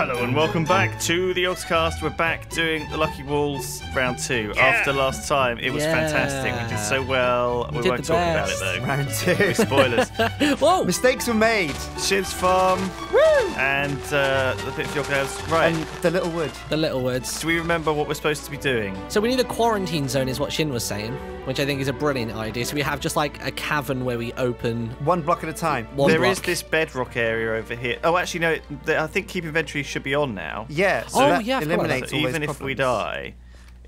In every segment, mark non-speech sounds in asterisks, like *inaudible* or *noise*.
Hello and welcome back to the Yogscast. We're back doing the Lucky Walls round two. After last time, it was Yeah. fantastic. We did so well. We did won't the talk about it though. Round two. *laughs* Spoilers. *laughs* Whoa! Mistakes were made. Sjin's Farm Woo! and uh, the bit of your girls. Right. And the little wood. The little words. Do we remember what we're supposed to be doing? So we need a quarantine zone, is what Sjin was saying, which I think is a brilliant idea. So we have just like a cavern where we open One block at a time. one There block. is this bedrock area over here. Oh, actually, no. I think keep inventory should be on now. Yeah, so Oh, that yeah, I that. eliminates all even those if we die,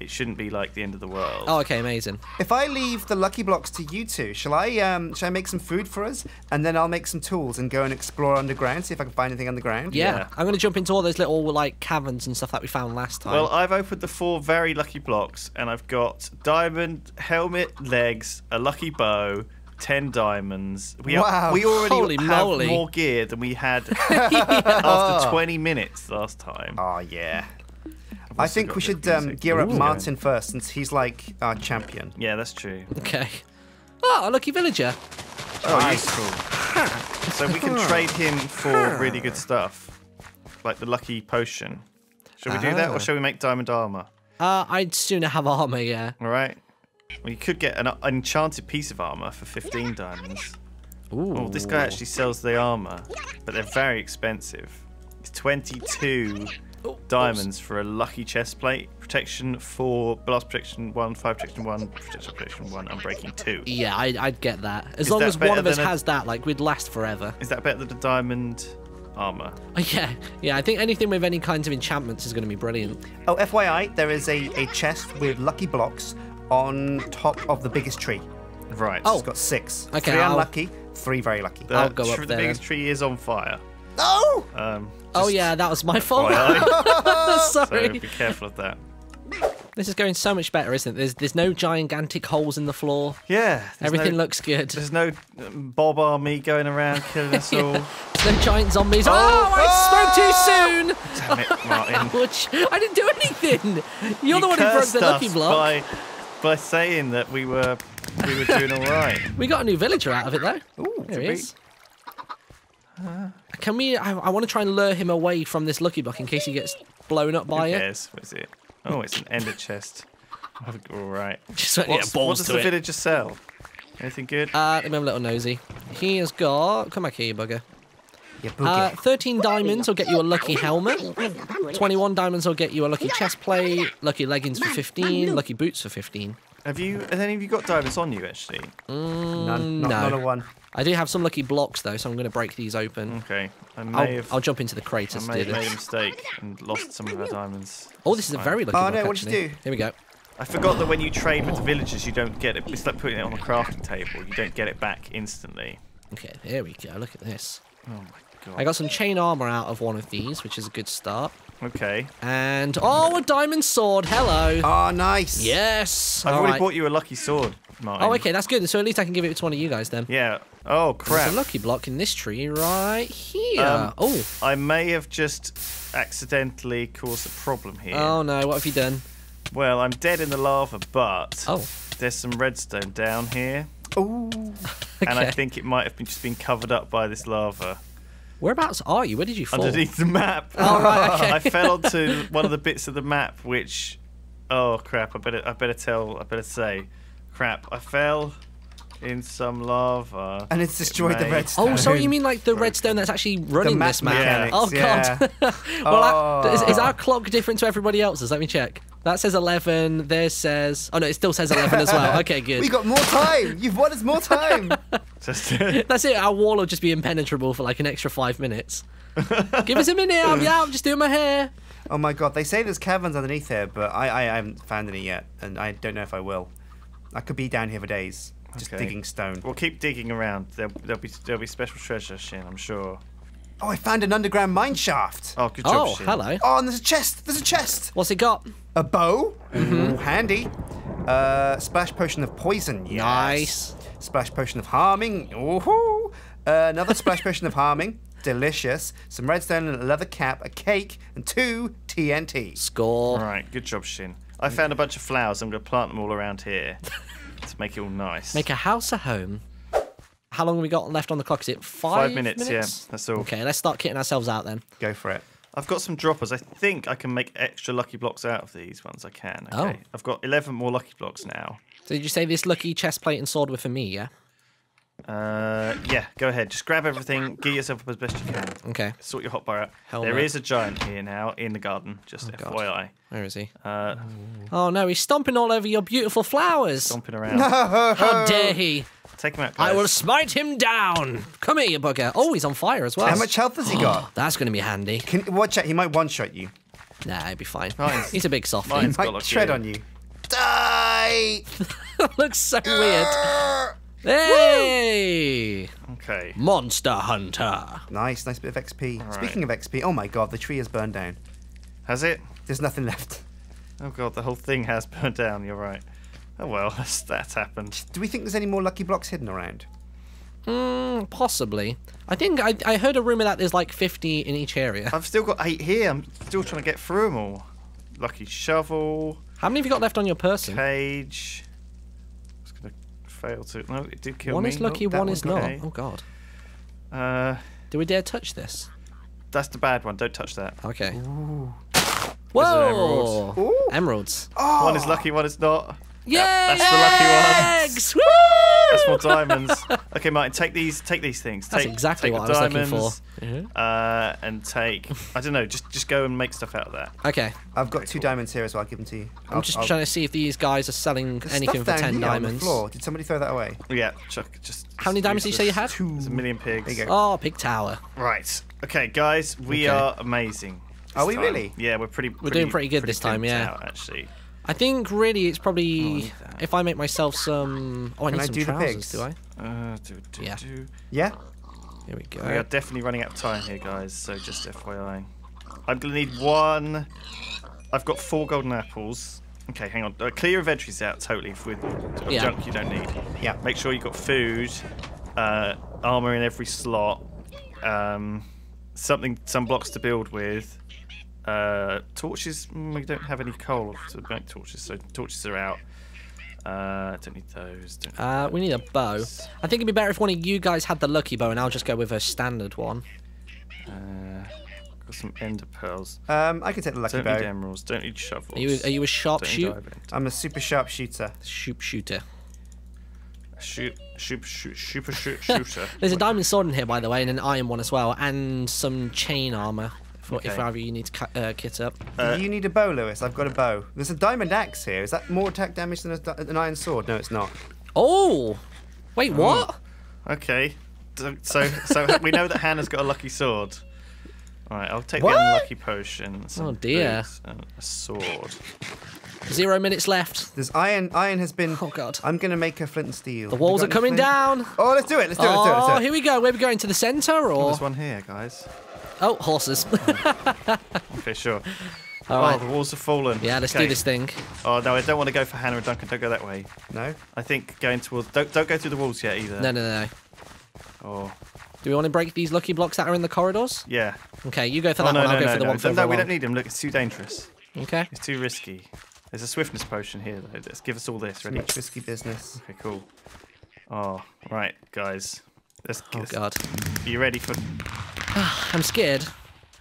it shouldn't be like the end of the world. Oh, okay, amazing. If I leave the lucky blocks to you two, shall I um shall I make some food for us? And then I'll make some tools and go and explore underground, see if I can find anything underground. Yeah, Yeah. I'm gonna jump into all those little like caverns and stuff that we found last time. Well, I've opened the four very lucky blocks, and I've got diamond helmet, legs, a lucky bow, ten diamonds. We Wow. we already Holy have moly. more gear than we had *laughs* after 20 minutes last time. Oh yeah. I think we should um, gear up Ooh. Martyn first, since he's like our champion. Yeah, that's true. okay. Oh, a lucky villager. Oh, useful. so we can *laughs* trade him for really good stuff, like the lucky potion. Shall we do that, Ah. or shall we make diamond armor? Uh, I'd sooner have armor. Yeah. All right. Well, you could get an uh, enchanted piece of armor for 15 diamonds. Ooh. Oh, this guy actually sells the armor, but they're very expensive. It's 22 Oh, diamonds for a lucky chest plate. Protection 4, blast protection 1, fire protection 1, protection protection 1, unbreaking 2. Yeah, I, I'd get that. As Is long that as one of us a- has that, like we'd last forever. Is that better than the diamond armor? Oh, *laughs* yeah, yeah. I think anything with any kinds of enchantments is going to be brilliant. Oh, FYI, there is a, a chest with lucky blocks on top of the biggest tree. Right. Oh. It's got six. Okay, Three I'll- unlucky, three very lucky. The, I'll go up tr- there The biggest tree is on fire. Oh! Um, Oh yeah, that was my fault. FYI, *laughs* *laughs* so Sorry. be careful of that. This is going so much better, isn't it? There's there's no gigantic holes in the floor. Yeah. there's Everything no, looks good. There's no um, Bob Army going around killing us *laughs* all. There's no giant zombies. Oh, I spoke too soon. Damn it, Martyn. Ouch. I didn't do anything. You're You the one who broke cursed the lucky block. by by saying that we were we were doing all right. *laughs* We got a new villager out of it though. Ooh, There he is. Can we? I, I want to try and lure him away from this lucky block in case he gets blown up by it. cares? What is it? Oh, it's an ender chest. *laughs* All right. *laughs* Just yeah, balls what does to the it. villager sell? Anything good? Uh, let me have a little nosy. He has got. Come back here, you bugger. Yeah, Uh, 13 diamonds will get you a lucky helmet. 21 diamonds will get you a lucky chest plate. Lucky leggings for 15. Lucky boots for 15. have you? Have any of you got diamonds on you actually? None, not, no. not a one. I do have some lucky blocks though, so I'm going to break these open. Okay. I may I'll, have. I'll jump into the I craters to may do have made a mistake and lost some of our diamonds. Oh, this is a very lucky Oh, block, no, what'd you do? Here we go. I forgot that when you trade with the villagers, you don't get it. It's like putting it on a crafting table. You don't get it back instantly. Okay, here we go. Look at this. Oh my god. I got some chain armor out of one of these, which is a good start. Okay. And oh, a diamond sword. Hello. Oh, nice. yes. I've All already right. bought you a lucky sword, Martyn. Oh, okay, that's good. So at least I can give it to one of you guys then. Yeah. Oh There's crap. a lucky block in this tree right here. Um, oh. I may have just accidentally caused a problem here. Oh no, what have you done? Well, I'm dead in the lava, but Oh. there's some redstone down here, Ooh. *laughs* and I think it might have been just been covered up by this lava Whereabouts are you? Where did you fall? underneath the map. *laughs* Oh, right, *laughs* okay. I fell onto one of the bits of the map which, oh crap! I better, I better tell, I better say, crap! I fell in some lava. And it's destroyed the May- redstone. Oh, so you mean like the redstone that's actually running map this map? mechanics, oh god. *laughs* well, that, is, is Oh. our clock different to everybody else's? Let me check. That says 11. This says. Oh no, it still says 11 as well. *laughs* Okay, good. We got more time. You've won us more time. *laughs* That's it. Our wall will just be impenetrable for like an extra five minutes. Give us a minute. I'll be out. I'm just doing my hair. oh my god, they say there's caverns underneath here, but I, I haven't found any yet, and I don't know if I will. I could be down here for days, just Okay. digging stone. we'll keep digging around. There, there'll be, there'll be special treasure, Sjin. I'm sure. Oh, I found an underground mine shaft. Oh, good job, Oh, Sjin. hello. Oh, and there's a chest. There's a chest. What's it got? A bow. Ooh, handy. Uh, splash potion of poison. Yes. Nice. Splash potion of harming. Ooh. Uh, another splash potion of harming. Delicious. Some redstone and a leather cap, a cake, and two TNT. Score. All right, good job, Sjin. I found a bunch of flowers. I'm going to plant them all around here *laughs* to make it all nice. Make a house a home. How long have we got left on the clock? Is it five, Five minutes, yeah, that's all. Okay, let's start kitting ourselves out then. Go for it. I've got some droppers. I think I can make extra lucky blocks out of these ones. I can. Okay. Oh. I've got 11 more lucky blocks now. So did you say this lucky chest plate and sword were for me? Yeah. Uh, yeah, go ahead. Just grab everything. Gear yourself up as best you can. Okay. Sort your hotbar out. Helmet. There is a giant here now in the garden. Just Oh, God. FYI. Where is he? Uh, Oh no, he's stomping all over your beautiful flowers. stomping around. *laughs* How dare he? Take him out, guys. I will smite him down. Come here, you bugger. Oh, he's on fire as well. How much health has he got? *gasps* That's going to be handy. Can watch out. He might one shot you. Nah, he'd be fine. Mine's- He's a big softy. mine's- Might got like tread you. on you. Die. *laughs* Looks so weird. Hey! Okay. Monster Hunter. Nice, nice bit of XP. Speaking of XP, oh my god, the tree has burned down. Has it? There's nothing left. Oh god, the whole thing has burned down. You're right. Oh well, *laughs* that's, that's happened. Do we think there's any more lucky blocks hidden around? Mm, possibly. I think I, I heard a rumor that there's like 50 in each area. I've still got eight here. I'm still trying to get through them all. Lucky shovel, How many have you got left on your person? cage. I was gonna fail to. No, it did kill One me. is lucky, Oh, that one is not. okay. Oh god. Uh, Do we dare touch this? that's the bad one. Don't touch that. Okay. an Whoa! emerald. Ooh. Emeralds. One is lucky, one is not. Yay! that's the lucky one. Eggs! Woo! That's *laughs* more diamonds. okay, Martyn, take these. Take these things. That's exactly take what the I was looking for. diamonds, Uh, and take. I don't know. Just just go and make stuff out of that. Okay. I've got two diamonds here as well. I'll give them to you. I'm just trying to see if these guys are selling There's anything stuff for down 10 here on the diamonds. floor. Did somebody throw that away? Yeah, Chuck. Just. How many diamonds did you say you useless. had? There's a million pigs. There you go. Oh, pig tower. Right. Okay, guys, we Okay. are amazing. Are we time. really? Yeah, we're pretty. We're doing pretty good this time, yeah. Out, actually. I think really it's probably need if I make myself some. Oh, I Can need I some do the trousers, pigs? do I? Uh, do, do, Yeah. do. Yeah. Here we go. We are definitely running out of time here, guys. So just FYI, I'm gonna need one. I've got four golden apples. Okay, hang on. Uh, clear inventories out totally with Yeah. junk you don't need. Yeah. Make sure you've got food, uh, armor in every slot, um, something, some blocks to build with. Uh, torches. mm, We don't have any coal to make torches, so torches are out. Uh, don't need those. Don't need Uh, we need a bow. I think it'd be better if one of you guys had the lucky bow, and I'll just go with a standard one. Uh, got some ender pearls. Um, I can take the lucky Don't bow. need emeralds. Don't need shovels. Are you are you a Don't need sharpshoot? diamond. I'm a super sharp shooter. Shoot shooter. Shoot, shoot, shoot, super shoot, *laughs* shooter. There's a diamond sword in here, by the way, and an iron one as well, and some chain armor for if Okay. either you need to cut, uh, kit up. Uh, you need a bow, Lewis? I've got a bow. There's a diamond axe here. Is that more attack damage than a, di- an iron sword? No, it's not. Oh, wait, what? Okay. So, so, so we know that Hannah's got a lucky sword. All right, I'll take What? the unlucky potion. Some Oh, dear. and a sword. Zero minutes left. There's iron. Iron has been. Oh god. I'm gonna make a flint and steel. The walls are coming down. Oh, let's do it. Let's do it. Let's do it. Oh, Let's do it. here we go. Where are we going to the centre Oh, there's one here, guys. Oh, horses. *laughs* Okay, sure. All oh, right. the walls have fallen. Yeah, let's okay. do this thing. Oh no, I don't want to go for Hannah and Duncan. Don't go that way. No. I think going towards. Don't don't go through the walls yet either. No, no, no, no. Oh, Do we want to break these lucky blocks that are in the corridors? yeah. Okay, you go for Oh that no one. no I'll go no for the no. one no, no, we don't need them. Look, it's too dangerous. Okay. It's too risky. There's a swiftness potion here though. Let's give us all this. Ready? Much risky business. Okay, cool. Oh, right, guys. Let's, Oh let's- god. Are you ready for? *sighs* I'm scared.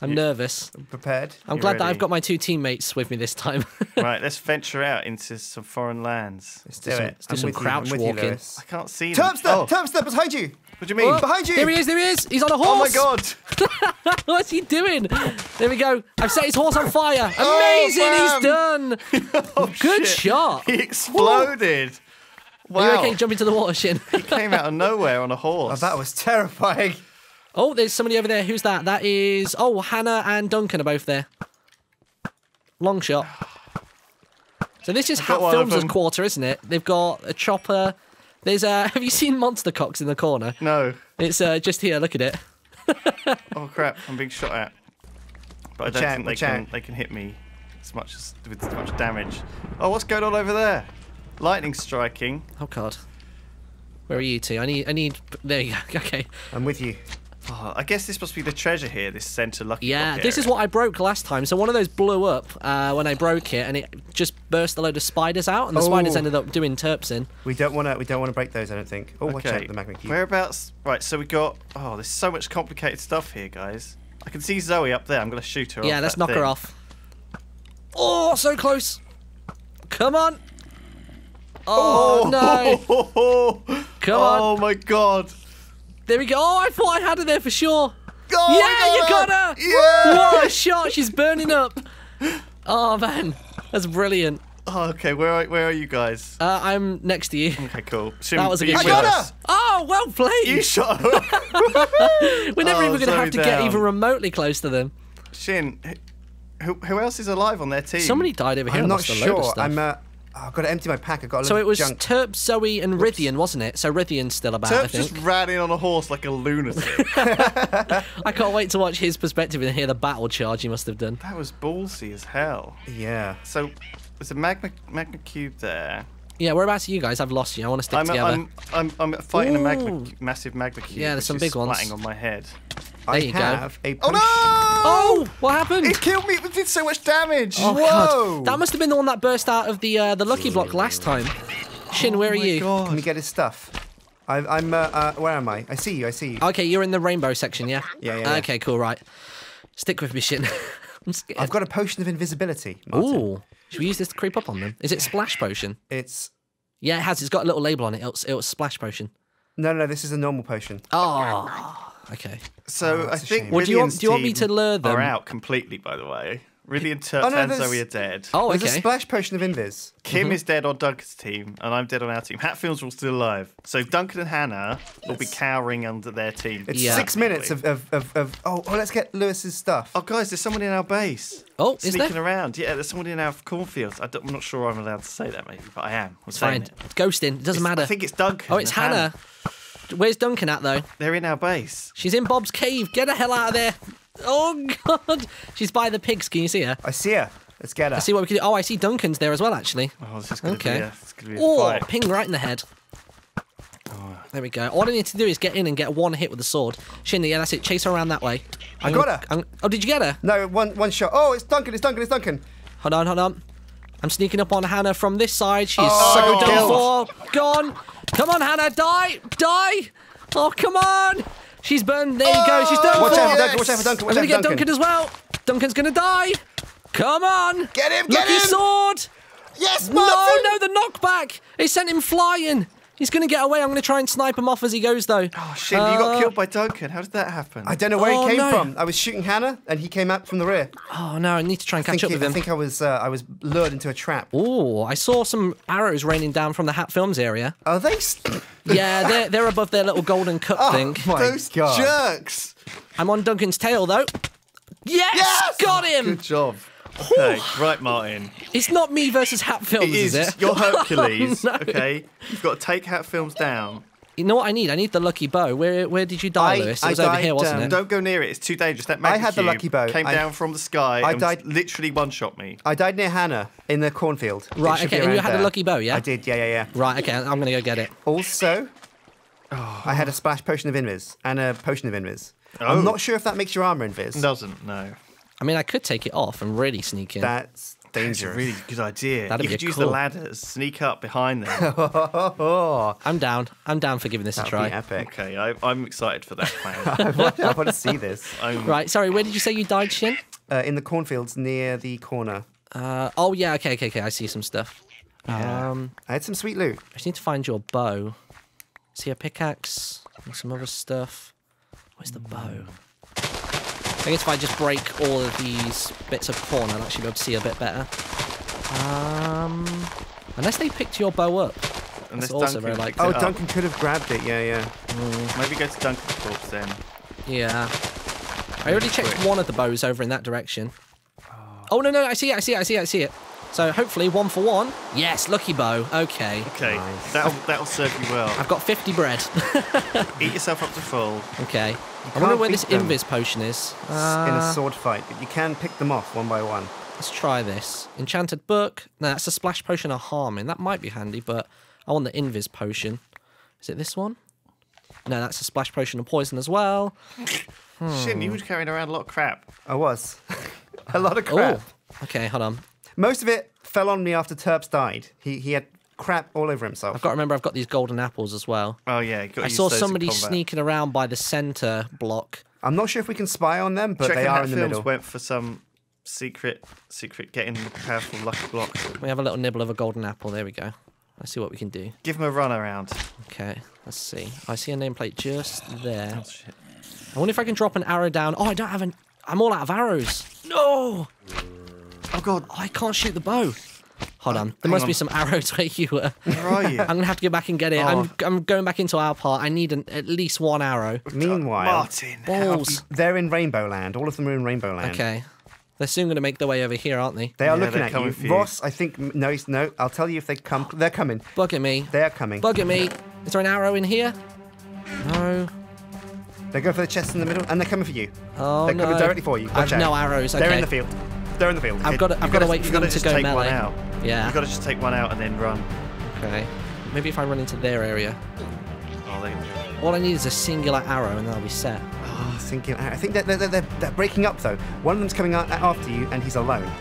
I'm nervous. I'm prepared. I'm You glad that? I've got my two teammates with me this time. *laughs* right, let's venture out into some foreign lands. Let's do do some- it. let's do I'm some with you. crouch I'm with you, walking. Lewis. I can't see them. Terpster! Oh, Terpster behind you! what do you mean? Oh, Behind you! Here he is, there he is. He's on a horse! Oh my god! *laughs* What's he doing? There we go. I've set his horse on fire. Oh, Amazing, he's done. *laughs* Oh, Good shit. shot. He exploded. Are you Wow. okay? Jump into the water, Sjin. He came out of nowhere on a horse. Oh, that was terrifying. Oh, there's somebody over there. Who's that? That is. Oh, Hannah and Duncan are both there. Long shot. So this is got Hat Films' them. quarter, isn't it? They've got a chopper. There's a. *laughs* Have you seen Monster Cocks in the corner? No. It's uh, just here. Look at it. *laughs* Oh crap! I'm being shot at. But I Watch don't out, think they watch can. They can hit me as much as with as much damage. Oh, what's going on over there? Lightning striking. Oh God. Where are you two? I need. I need. There you go. *laughs* Okay. I'm with you. Oh, I guess this must be the treasure here. This center lucky. Yeah, this is what I broke last time. So one of those blew up uh, when I broke it, and it just burst a load of spiders out, and the spiders Oh. ended up doing terps in. We don't want to. We don't want to break those. I don't think. Oh, watch Okay. out! The magma cube. Whereabouts? Right. So we got. Oh, there's so much complicated stuff here, guys. I can see Zoe up there. I'm gonna shoot her. Yeah, off let's that knock her off. Oh, so close. Come on. Oh, no. *laughs* Come on. oh my god. There we go. Oh, I thought I had her there for sure. Oh, yeah, you got her. Yeah. What a shot. She's burning up. Oh, man. That's brilliant. Oh, okay, where are, where are you guys? Uh, I'm next to you. Okay, cool. Sjin, That was a are you good with shot. us? Oh, well played. You shot her. *laughs* We're never Oh, even going to have to get even remotely close to them. Sjin, who, who else is alive on their team? Somebody died over here. I'm not lost a load of sure. stuff. I'm. Uh, oh, I've got to empty my pack. I've got a So load it of was junk. Terp, Zoe, and Rythian, wasn't it? So Rythian's still about, I Terp think. just ran in on a horse like a lunatic. *laughs* *laughs* I can't wait to watch his perspective and hear the battle charge he must have done. that was ballsy as hell. yeah. So there's a magma magma cube there. Yeah, whereabouts are you guys? I've lost you. I want to stick I'm, together. I'm, I'm, I'm fighting a magma, massive magma cube. Yeah, there's which some is big ones. splatting on my head. I you go. have a Oh no! Oh, what happened? It killed me! It did so much damage! Oh, Whoa! God. That must have been the one that burst out of the uh, the lucky block last time. Sjin, where oh are you? God. Can we get his stuff? I, I'm. Uh, uh, where am I? I see you. I see you. Okay, you're in the rainbow section, yeah? Yeah, yeah, yeah. Okay, cool, right. Stick with me, Sjin. *laughs* I'm scared. I've got a potion of invisibility. Martyn. Ooh. Should we use this to creep up on them? Is it splash potion? It's Yeah, it has. It's got a little label on it. It's, it's splash potion. no, no. This is a normal potion. Oh, okay. So Oh, I think. Well, do you want- do you want me to lure them? Are out completely, by the way. Rythian, Turp, Oh, no, and Zoe are dead. Oh, okay. There's a splash potion of invis. Kim Mm-hmm. is dead on Duncan's team, and I'm dead on our team. Hat Films are all still alive. So Duncan and Hannah will be cowering under their team. It's Yeah. six minutes of, of, of, of oh, oh, let's get Lewis's stuff. Oh, guys, there's someone in our base. Oh, is Sneaking around. Yeah, there's someone in our cornfields. I don't, I'm not sure I'm allowed to say that, maybe, but I am. I'm Fine. it. It's ghosting. It doesn't It's- matter. I think it's Duncan. oh, it's and Hannah. Where's Duncan at, though? They're in our base. She's in Bob's cave. Get the hell out of there. Oh, God. She's by the pigs. Can you see her? I see her. Let's get her. I see what we can do. Oh, I see Duncan's there as well, actually. Oh, this is going to Okay. be a, be a Oh, fight. ping right in the head. Oh. There we go. All I need to do is get in and get one hit with the sword. Shindy, yeah, that's it. Chase her around that way. I'm got gonna- her. I'm- oh, did you get her? No, one one shot. Oh, it's Duncan. It's Duncan. It's Duncan. Hold on, hold on. I'm sneaking up on Hannah from this side. She's Oh, so done for. Gone. Come on, Hannah, die, die. Oh, come on. She's burned. There you go. She's done oh. Watch for. out Duncan. Watch out for Duncan. I'm gonna get Duncan. Duncan. as well. Duncan's gonna die. Come on. Get him, get Lucky him. sword. Yes, No, Martyn. no, the knockback. It sent him flying. He's gonna get away. I'm gonna try and snipe him off as he goes, though. Oh, shit, you got killed by Duncan. How did that happen? I don't know where Oh, he came no. from. I was shooting Hannah, and he came out from the rear. Oh no, I need to try and I catch think, up with him. I think I was uh, I was lured into a trap. Oh, I saw some arrows raining down from the Hat Films area. Are they? St- *coughs* Yeah, they're they're above their little golden cup oh thing. my Those god! jerks. I'm on Duncan's tail though. Yes, Yes! got him. Good job. Okay, right, Martyn. It's not me versus Hat Films, It is, is. it? You're *laughs* Hercules. No. Okay, you've got to take Hat Films down. You know what I need? I need the lucky bow. Where where did you die, I- Lewis? It I was over died, here, wasn't um, it? Don't go near it. It's too dangerous. That magma had the lucky bow. Came I- down from the sky I and died- literally one shot me. I died near Hannah in the cornfield. Right, okay, and you around had a there. lucky bow, yeah? I did. Yeah, yeah, yeah. Right, okay, I'm gonna go get it. Also, Oh. I had a splash potion of invis and a potion of invis. Oh. I'm not sure if that makes your armor invis. Doesn't no. I mean, I could take it off and really sneak in. That's It's a really good idea. That'd you be could a use cool- the ladders, sneak up behind them. oh, *laughs* I'm down. I'm down for giving this a that'd try. be epic. okay, I, I'm excited for that plan. *laughs* I, want, to see this. *laughs* I'm, Right, sorry, where did you say you died, Sjin? Uh, in the cornfields near the corner. Uh, oh yeah, okay, okay, okay. I see some stuff. Um, I had some sweet loot. I just need to find your bow. See a pickaxe and some other stuff. Where's the bow? I guess if I just break all of these bits of corn, I'll actually be able to see a bit better. Um, unless they picked your bow up. unless That's also Duncan very likely. Oh. Duncan could have grabbed it. Yeah, yeah. Maybe go to Duncan's corpse then. Yeah. I already checked one of the bows over in that direction. Oh no no! I see it! I see it! I see it! I see it! So hopefully one for one. Yes, lucky bow. Okay. Okay, Nice. that'll that'll serve you well. I've got 50 bread. *laughs* Eat yourself up to full. okay. I wonder where this them. invis potion is. in Uh, a sword fight, but you can pick them off one by one. Let's try this. Enchanted book. No, that's a splash potion of harming. That might be handy, but I want the invis potion. Is it this one? No, that's a splash potion of poison as well. Shit, you were carrying around a lot of crap. I was. *laughs* a lot of crap. Oh. Okay, hold on. Most of it fell on me after Terps died. He he had crap all over himself. I've got to remember I've got these golden apples as well. Oh yeah, got I saw somebody sneaking around by the center block I'm not sure if we can spy on them, but they are in the films middle. went for some secret, secret getting powerful lucky block. We have a little nibble of a golden apple. There we go. Let's see what we can do. Give him a run around. Okay, let's see. I see a nameplate just there. Oh, shit. I wonder if I can drop an arrow down. Oh, I don't have an. I'm all out of arrows. No! Oh god, I can't shoot the bow. Hold on. There hang must on. be some arrows *laughs* where you were. where are you? I'm gonna have to go back and get it. I'm, Oh. I'm going back into our part. I need an, at least one arrow. Meanwhile, Martyn, Balls. they're in Rainbow Land. All of them are in Rainbow Land. Okay. They're soon gonna make their way over here, aren't they? They are Yeah, looking at coming you. you. Ross, I think no, he's- no. I'll tell you if they come. They're coming. Bug at me. They are coming. Bug at me. Is there an arrow in here? No. They go for the chest in the middle, and they're coming for you. Oh they're no. coming directly for you. I have out. no arrows. Okay. They're in the field. They're in the field. I've got to, I've got to wait for them gotta go take melee. one out. Yeah. You've got to just take one out and then run. Okay. Maybe if I run into their area. Oh, go. All I need is a singular arrow and then I'll be set. Oh, thinking. I think they're, they're, they're, they're breaking up though. One of them's coming out after you, and he's alone.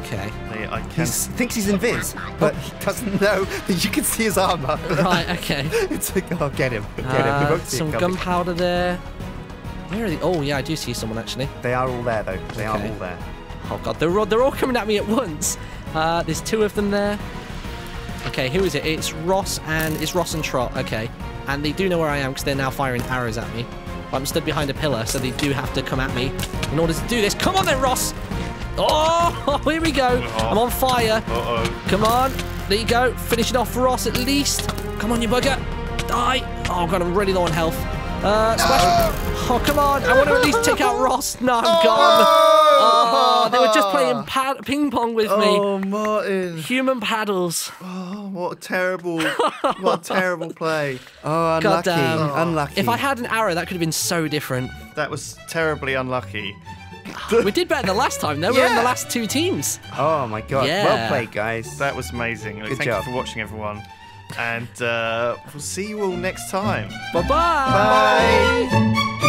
Okay. I He thinks he's invis, but he doesn't know that you can see his armor. Right, *laughs* okay. it's like, oh, get him, get him. Uh, it some gunpowder there. Where are they? Oh, yeah, I do see someone actually. They are all there though. They Okay. are all there. Oh, God. They're all, they're all coming at me at once. Uh, there's two of them there. Okay, who is it? It's Ross and it's Ross and Trott. Okay. And they do know where I am because they're now firing arrows at me. I'm stood behind a pillar, so they do have to come at me in order to do this. Come on then, Ross! Oh, *laughs* here we go. I'm on fire. Uh oh. Come on. There you go. Finish it off for Ross at least. Come on, you bugger. Die. Oh, God, I'm really low on health. Uh, splash. Oh, come on. I want to at least take out Ross. No, I'm gone. Playing pad- ping pong with me. Oh, Martyn. Human paddles. Oh, what a terrible, what a *laughs* terrible play. Oh, unlucky, Goddamn. unlucky. If I had an arrow, that could have been so different. That was terribly unlucky. *laughs* We did better than last time, though. We were in the last two teams. Oh my god. Yeah. Well played, guys. That was amazing. Good Thank job. you for watching, everyone. And uh, we'll see you all next time. Bye-bye. Bye.